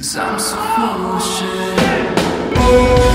Cause I'm so full of shit.